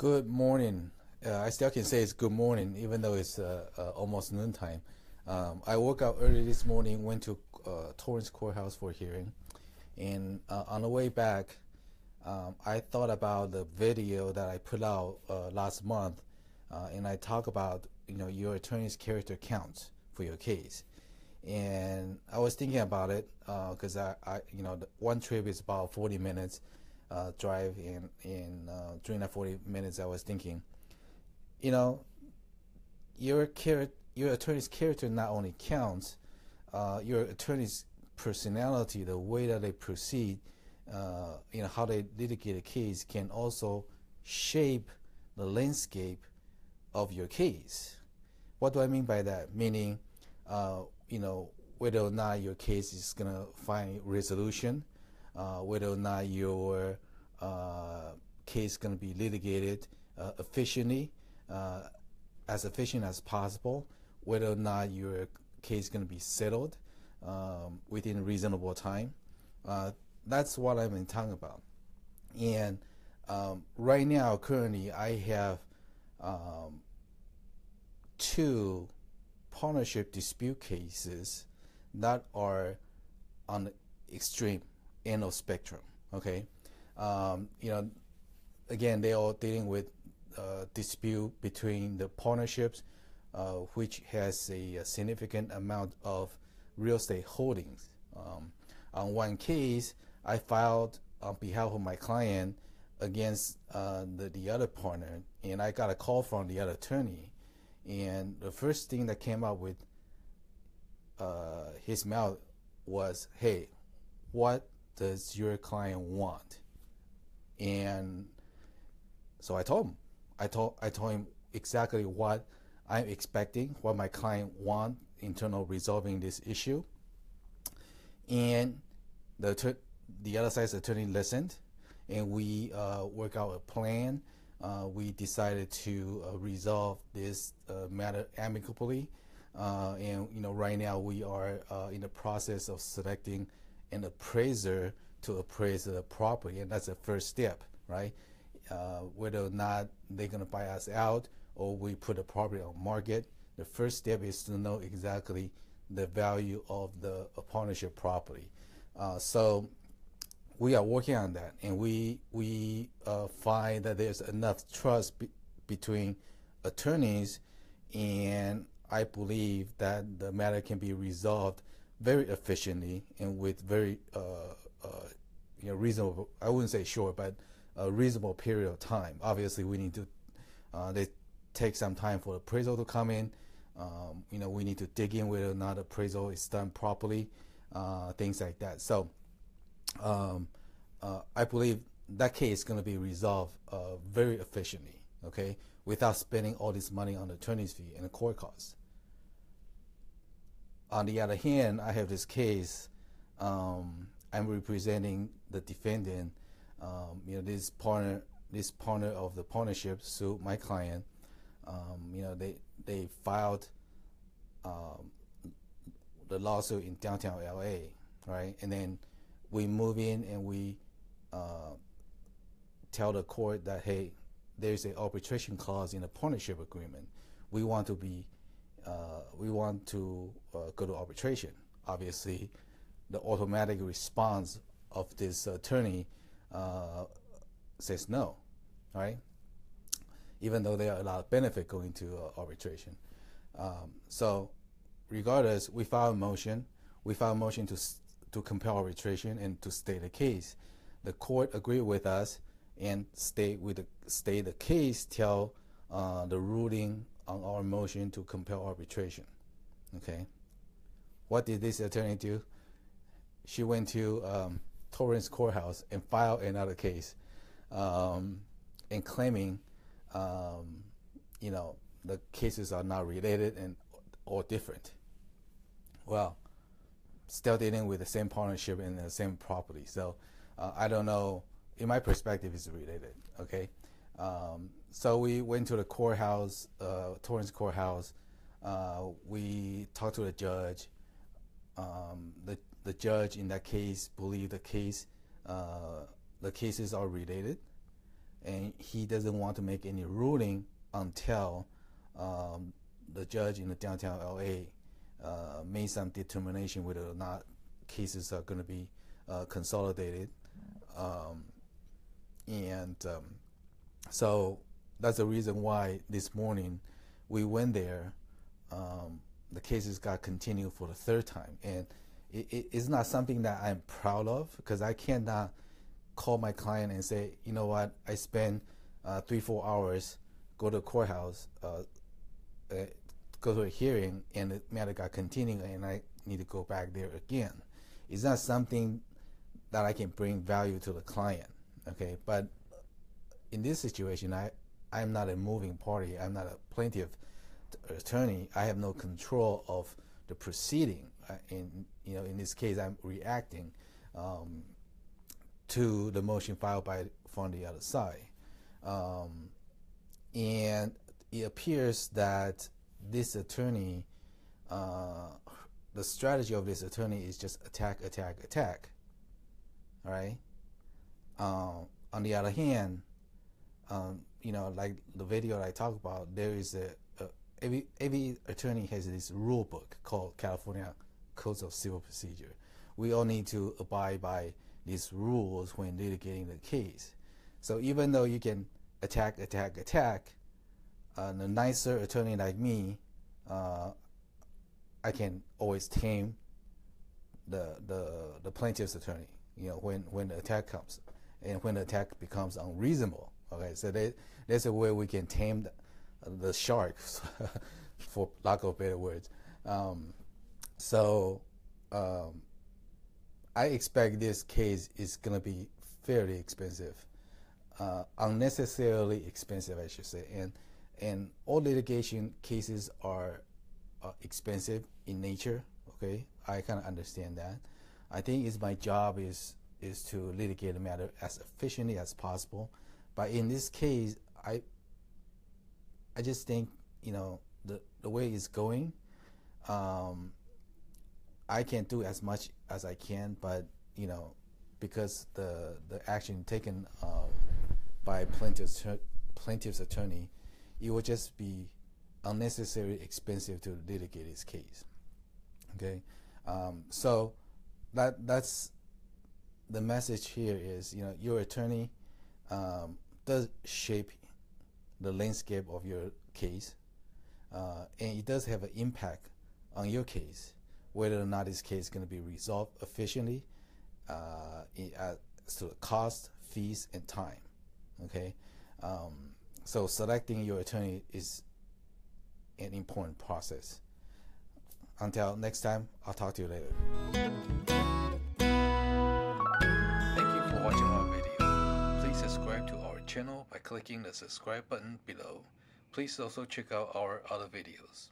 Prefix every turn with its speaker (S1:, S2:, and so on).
S1: Good morning. Uh, I still can say it's good morning, even though it's uh, uh, almost noontime. Um, I woke up early this morning, went to uh, Torrance Courthouse for a hearing, and uh, on the way back, um, I thought about the video that I put out uh, last month, and I talk about you know your attorney's character counts for your case, and I was thinking about it because I, I, you know one trip is about 40 minutes uh, drive in and uh, during that 40 minutes I was thinking, you know, your char- your attorney's character not only counts, uh, your attorney's personality, the way that they proceed, uh, you know, how they litigate a case can also shape the landscape of your case. What do I mean by that? Meaning, uh, you know, whether or not your case is going to find resolution, uh, whether or not your uh, case going to be litigated uh, efficiently, uh, as efficient as possible, whether or not your case is going to be settled um, within a reasonable time. that's what I'm talking about. And um, right now, currently, I have um, two partnership dispute cases that are on the extreme end of spectrum. Okay, um, you know, again, they're dealing with uh, dispute between the partnerships, uh, which has a, a, significant amount of real estate holdings. Um, on one case, I filed on behalf of my client against uh, the, the other partner, and I got a call from the other attorney. And the first thing that came out with uh, his mouth was, "Hey, what does your client want?" And so I told him, I told I told him exactly what I'm expecting, what my client want in terms of resolving this issue. And the the other side's attorney listened, and we uh, work out a plan. Uh, we decided to uh, resolve this uh, matter amicably, uh, and you know right now we are uh, in the process of selecting an appraiser to appraise the property, and that's the first step, right? Uh, whether or not they're going to buy us out or we put the property on market, the first step is to know exactly the value of the partnership property. Uh, so we are working on that, and we we uh, find that there's enough trust be between attorneys, and I believe that the matter can be resolved very efficiently and with very uh, uh, you know, reasonable, I wouldn't say short, but a reasonable period of time. Obviously, we need to, uh, they take some time for appraisal to come in. Um, you know, we need to dig in whether or not appraisal is done properly, uh, things like that. So, um, uh, I believe that case is going to be resolved uh, very efficiently, okay, without spending all this money on the attorney's fee and the court costs. On the other hand, I have this case um, I'm representing the defendant. Um, you know, this partner, this partner of the partnership sued my client. Um, you know, they they filed um, the lawsuit in downtown LA, right? And then we move in and we uh, tell the court that hey, there's an arbitration clause in the partnership agreement. We want to be, uh, we want to uh, go to arbitration. Obviously, the automatic response of this attorney uh, says no, right? Even though there are a lot of benefit going to uh, arbitration. Um, so, regardless, we filed a motion. We filed a motion to to compel arbitration and to stay the case. The court agreed with us and stay with the stay the case till uh, the ruling on our motion to compel arbitration. Okay. What did this attorney do? she went to um, Torrance Courthouse and filed another case, um, and claiming, um, you know, the cases are not related and or different. Well, still dealing with the same partnership and the same property. So uh, I don't know. In my perspective, it's related. Okay. Um, so we went to the courthouse, uh, Torrance Courthouse. Uh, we talked to the judge. Um, the the judge in that case believed the case uh, the cases are related. and he doesn't want to make any ruling until um, the judge in the downtown LA uh, made some determination whether or not cases are going to be uh, consolidated. Um, and um, so that's the reason why this morning we went there. Um, the cases got continued for the third time. And it, it, it's not something that I'm proud of because I cannot call my client and say, you know what, I spent uh, three, four hours, go to the courthouse, uh, uh, go to a hearing, and the matter got continued, and I need to go back there again. It's not something that I can bring value to the client, okay? But in this situation, I, I'm not a moving party. I'm not a plaintiff attorney. I have no control of the proceeding. Uh, in you know, in this case, I'm reacting um, to the motion filed by from the other side, um, and it appears that this attorney, uh, the strategy of this attorney is just attack, attack, attack. All right. Uh, on the other hand, um, you know, like the video I talk about, there is a, a every every attorney has this rule book called California Codes of Civil Procedure. We all need to abide by these rules when litigating the case. So even though you can attack, attack, attack, uh, a nicer attorney like me, uh, I can always tame the, the the plaintiff's attorney. You know when when the attack comes, and when the attack becomes unreasonable. Okay, so they, there's a way we can tame the, the sharks, for lack of better words. Um, so um, I expect this case is going to be fairly expensive, uh, unnecessarily expensive, I should say. And and all litigation cases are uh, expensive in nature. Okay, I kind of understand that. I think it's my job is is to litigate a matter as efficiently as possible. But in this case, I I just think you know the the way it's going. Um, I can't do as much as I can, but you know, because the the action taken uh, by plaintiff's plaintiff's attorney, it would just be unnecessarily expensive to litigate his case. Okay, um, so that that's the message here is you know your attorney um, does shape the landscape of your case, uh, and it does have an impact on your case whether or not this case is going to be resolved efficiently uh, as to the cost, fees, and time. Okay, um, so selecting your attorney is an important process. Until next time, I'll talk to you later. Channel by clicking the subscribe button below. Please also check out our other videos.